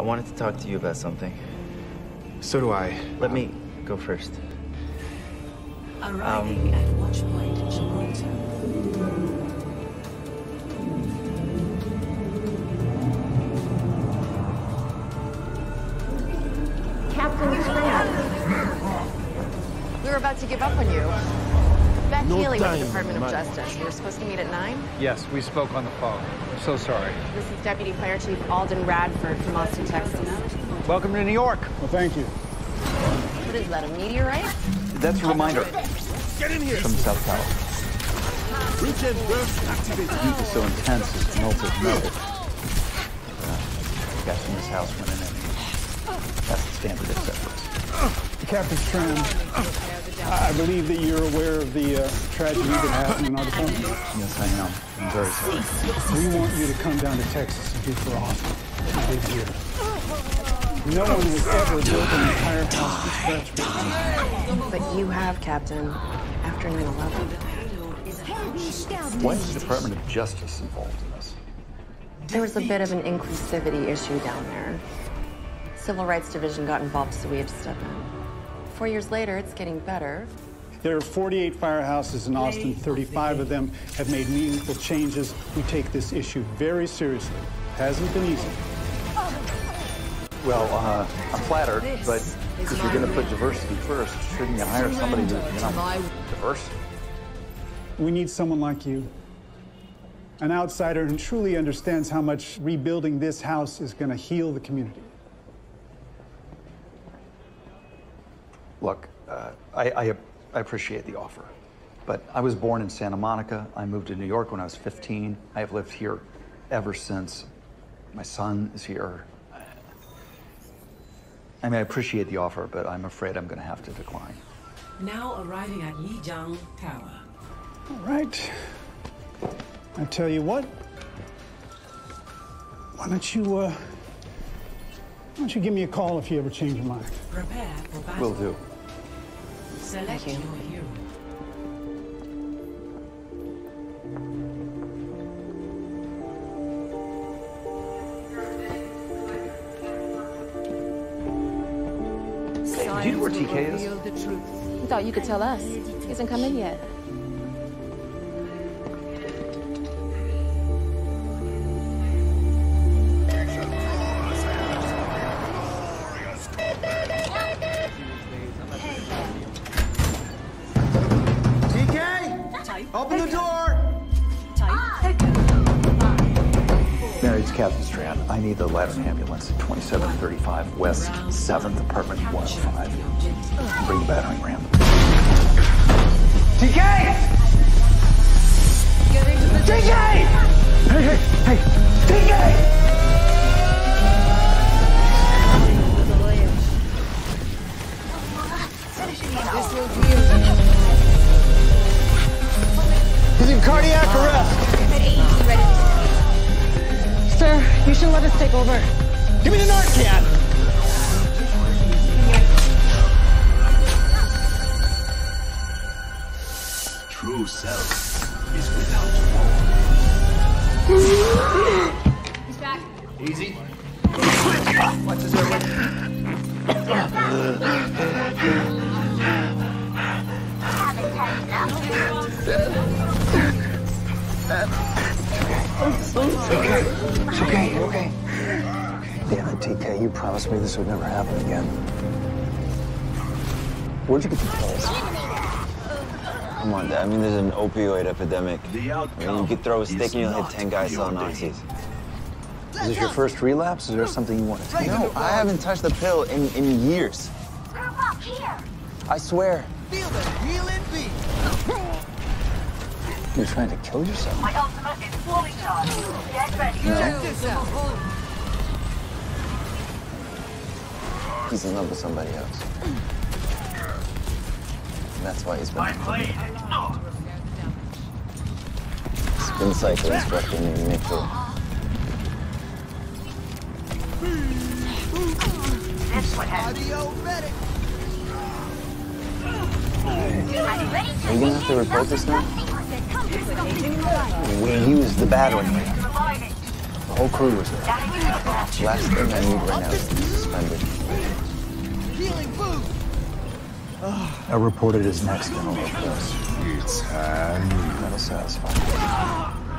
I wanted to talk to you about something. So do I. Let me go first. Arriving um, at Watchpoint Gibraltar. Captain Strand. We were about to give up on you. Beth No Healy with the Department of. Justice. We were supposed to meet at 9. Yes, we spoke on the phone. I'm so sorry. This is Deputy Fire Chief Alden Radford from Austin, Texas. Welcome to New York. Well, thank you. What is that, a meteorite? That's a reminder Get in here! from South Tower. Regen burst activated. The heat is so intense it's melted metal. Uh, guys in this house went in and that's the standard acceptance. Captain Strand, I I believe that you're aware of the uh, tragedy that happened in our department. Yes, I am. I'm very sorry. We want you to come down to Texas and do for Austin. what You did. No one has ever built an entire house from scratch. But you have, Captain, after 9 11. Why is the Department of Justice involved in this? There was a bit of an inclusivity issue down there. Civil Rights Division got involved, so we had to step in. Four years later, it's getting better. There are 48 firehouses in Austin. 35 of them have made meaningful changes. We take this issue very seriously. Hasn't been easy. Well, uh, I'm flattered, but if you're going to put diversity first, shouldn't you hire somebody who's, you know, diverse? We need someone like you. An outsider who truly understands how much rebuilding this house is going to heal the community. Look, uh, I, I, I appreciate the offer, but I was born in Santa Monica. I moved to New York when I was 15. I have lived here ever since. My son is here. I mean, I appreciate the offer, but I'm afraid I'm going to have to decline. Now arriving at Lijiang Tower. All right. I tell you what. Why don't you, uh, why don't you give me a call if you ever change your mind? Prepare for battle. Will do. Select Thank you. your hero. Do you know where TK is? We thought you could tell us. He hasn't come in yet. Open the door! Mary, it's Captain Strand. I need the ladder ambulance at 2735 West 7th Apartment 105. Bring the battering ram. TK! TK! Hey, hey, hey! TK! You should let us take over. Give me the Narcan! True self is without form. He's back. this It's okay, It's okay. okay Damn it, TK, you promised me this would never happen again. Where'd you get the pills? Come on, Dad. I mean, there's an opioid epidemic. The I mean, you could throw a stick and you'll hit 10 guys selling preordained. Nazis. Is this your first relapse? Is there something you want to take? No, I haven't touched the pill in, in years. I swear. Feel the healing beat! You're trying to kill yourself? My ultimate is fully charged. Get ready. Check this out! He's in love with somebody else. And that's why he's been, My blade is not. he's been psycho-instructing me to make sure. This would have Audio medic! Are you gonna have to report this now? We used the battering ram. The whole crew was there. Last thing I need right now is to be suspended. I reported his next general like this. It's hand. That'll satisfy.